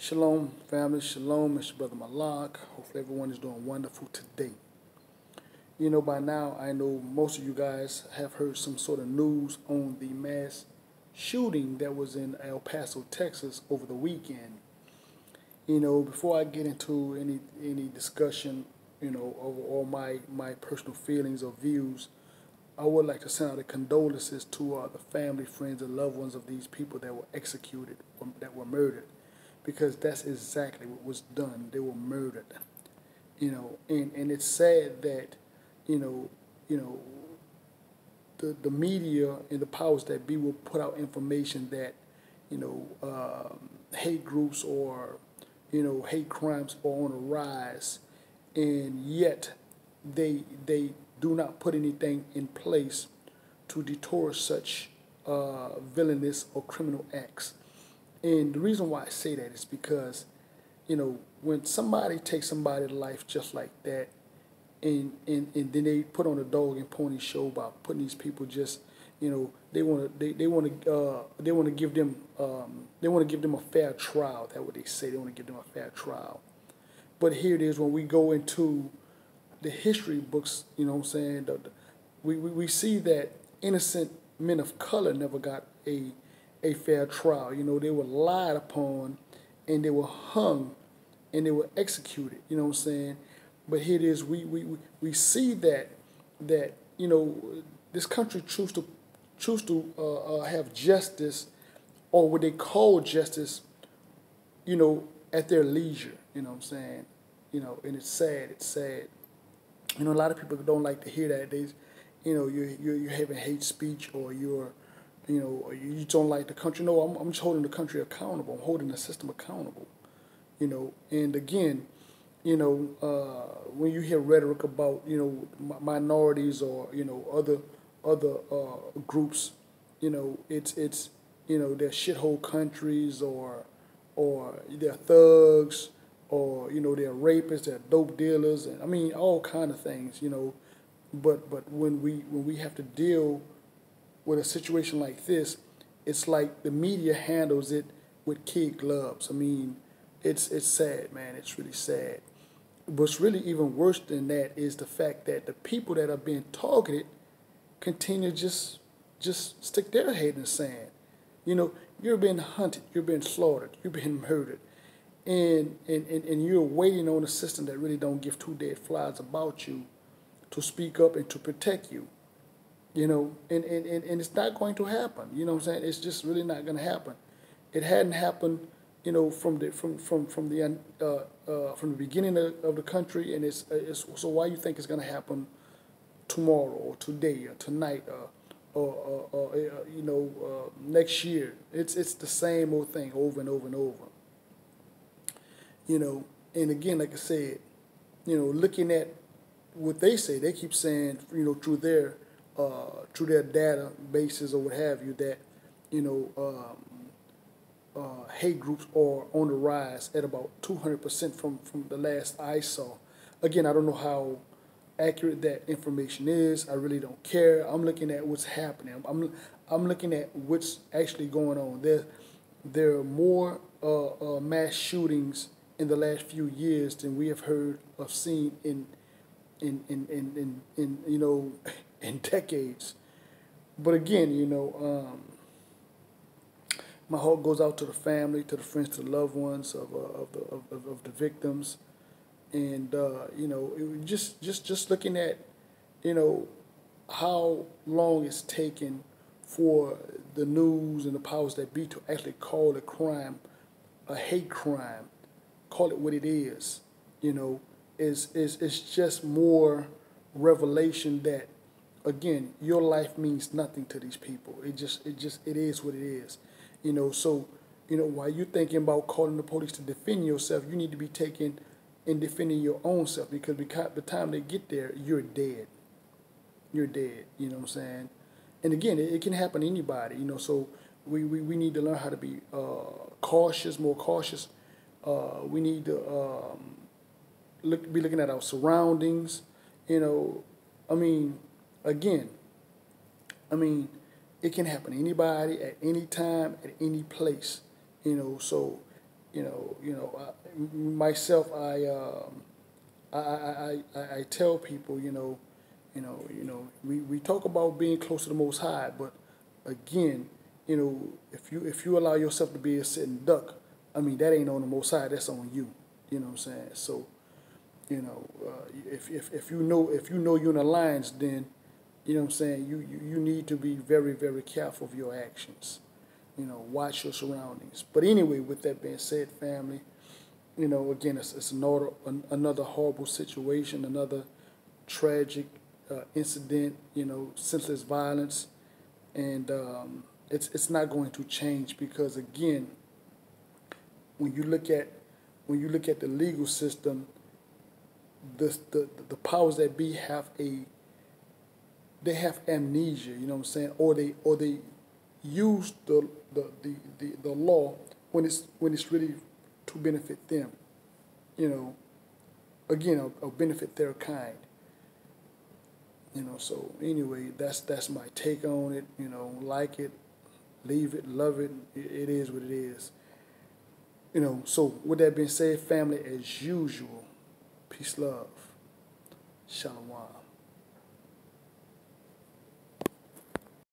Shalom, family. Shalom, your brother Malak. Hopefully, everyone is doing wonderful today. You know, by now, I know most of you guys have heard some sort of news on the mass shooting that was in El Paso, Texas over the weekend. You know, before I get into any any discussion, you know, over all my, my personal feelings or views, I would like to send out condolences to uh, the family, friends, and loved ones of these people that were executed, or that were murdered because that's exactly what was done. They were murdered. You know, and, and it's sad that, you know, you know, the, the media and the powers that be will put out information that, you know, um, hate groups or, you know, hate crimes are on a rise, and yet they they do not put anything in place to deter such uh, villainous or criminal acts. And the reason why I say that is because, you know, when somebody takes somebody's life just like that, and, and, and then they put on a dog and pony show about putting these people just, you know, they want to they, they want to uh, they want to give them um, they want to give them a fair trial. That's what they say. They want to give them a fair trial. But here it is when we go into the history books. You know what I'm saying? The, the, we, we we see that innocent men of color never got a a fair trial. You know, they were lied upon and they were hung and they were executed. You know what I'm saying? But here it is, we, we, we see that that, you know, this country choose to choose to uh, uh, have justice or what they call justice, you know, at their leisure. You know what I'm saying? You know, and it's sad. It's sad. You know, a lot of people don't like to hear that. They, you know, you're, you're, you're having hate speech or you're you know, you don't like the country. No, I'm, I'm just holding the country accountable. I'm holding the system accountable. You know, and again, you know, uh, when you hear rhetoric about you know minorities or you know other other uh, groups, you know, it's it's you know they're shithole countries or or they're thugs or you know they're rapists, they're dope dealers, and I mean all kind of things. You know, but but when we when we have to deal with a situation like this, it's like the media handles it with kid gloves. I mean, it's it's sad, man. It's really sad. What's really even worse than that is the fact that the people that are being targeted continue to just just stick their head in the sand. You know, you're being hunted, you're being slaughtered, you're being murdered. And, and, and, and you're waiting on a system that really don't give two dead flies about you to speak up and to protect you you know, and, and, and, and it's not going to happen. You know what I'm saying? It's just really not going to happen. It hadn't happened, you know, from the from from from the uh, uh, from the beginning of, of, the country, and it's, it's so why you think it's going to happen tomorrow or today or tonight or or, or, or uh, you know uh, next year? It's it's the same old thing over and over and over. You know, and again, like I said, you know, looking at what they say, they keep saying, you know, through their uh, through their databases or what have you that you know um, uh, hate groups are on the rise at about 200% from, from the last I saw. Again, I don't know how accurate that information is. I really don't care. I'm looking at what's happening. I'm, I'm looking at what's actually going on. There, there are more uh, uh, mass shootings in the last few years than we have heard of seen in, in, in, in, in, in you know, in decades. But again, you know, um, my heart goes out to the family, to the friends, to the loved ones of, uh, of, the, of, of, the victims. And, uh, you know, just, just, just looking at, you know, how long it's taken for the news and the powers that be to actually call a crime a hate crime, call it what it is, you know, is, is, is just more revelation that again, your life means nothing to these people. It just, it just, it is what it is. You know, so, you know, while you're thinking about calling the police to defend yourself, you need to be taking and defending your own self because by the time they get there, you're dead. You're dead. You know what I'm saying? And again, it, it can happen to anybody. You know, so we, we, we need to learn how to be uh, cautious, more cautious. Uh, we need to um, look, be looking at our surroundings. You know, I mean, again, I mean, it can happen to anybody at any time, at any place. You know, so, you know, you know, I, myself, I, um, I, I, I, I tell people, you know, you know, you know, we, we talk about being close to the Most High, but again, you know, if you if you allow yourself to be a sitting duck, I mean, that ain't on the Most High, that's on you. You know what I'm saying? So, you know, uh, if, if if you know if you know you're in alliance, then, you know what I'm saying, you, you you need to be very very careful of your actions. You know, watch your surroundings. But anyway, with that being said, family, you know, again, it's, it's another another horrible situation, another tragic uh, incident. You know, senseless violence, and um, it's it's not going to change because again, when you look at when you look at the legal system, the the the powers that be have a they have amnesia. You know what I'm saying, or they or they use the the, the, the, the law when it's when it's really to benefit them. You know, again, or, benefit their kind. You know, so anyway, that's that's my take on it. You know, like it, leave it, love it. It is what it is. You know, so with that being said, family, as usual, peace, love, shalom.